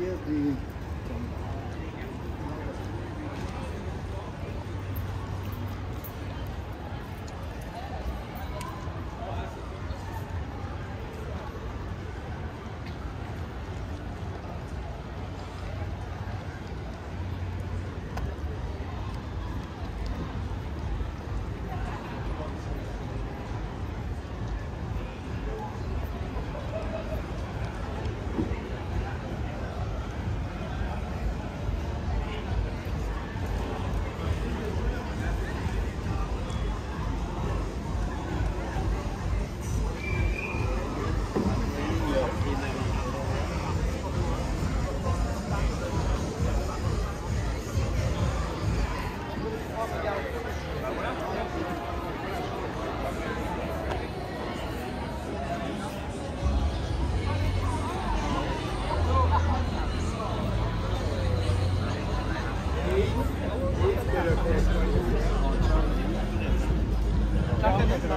Yeah.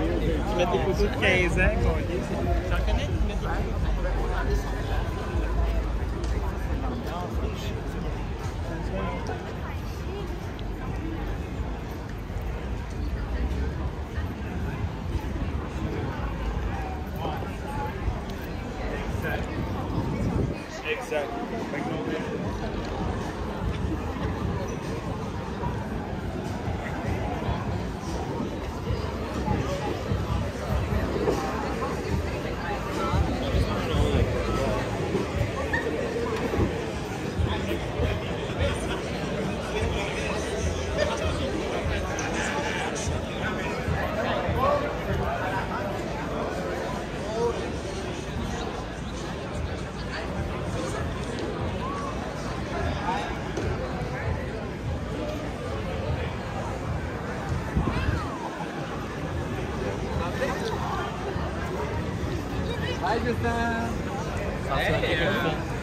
qui mettent des photos de 15 ans. J'en connais qui mettent des photos Exact. Exact. Pakistan. Hey.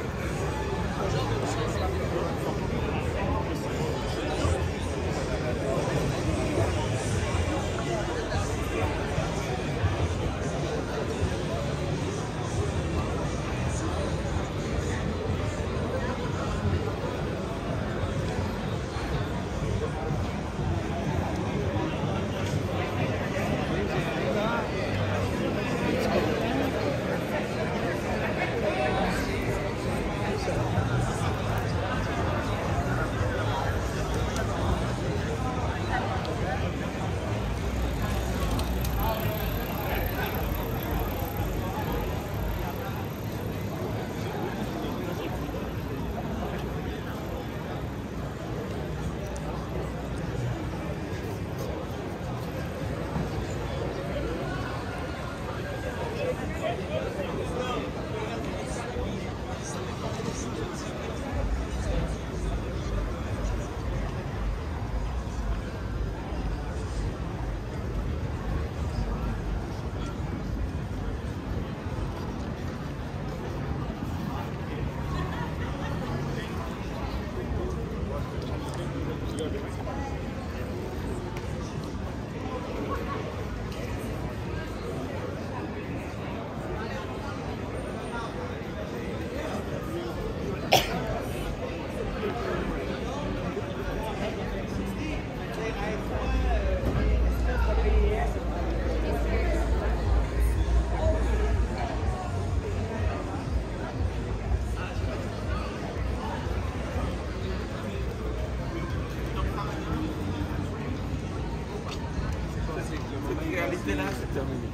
Cette réalité-là, c'est terminé.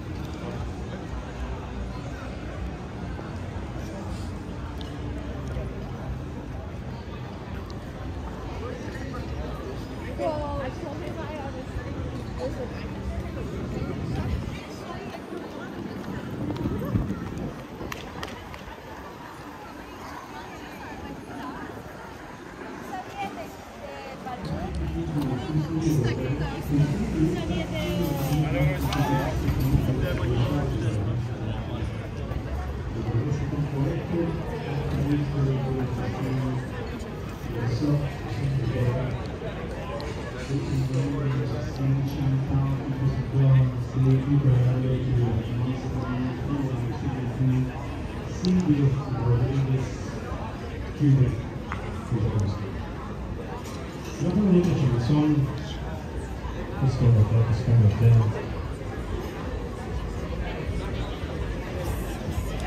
Well, I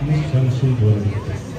Nós estamos sem dúvida.